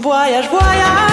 Voyage, voyage.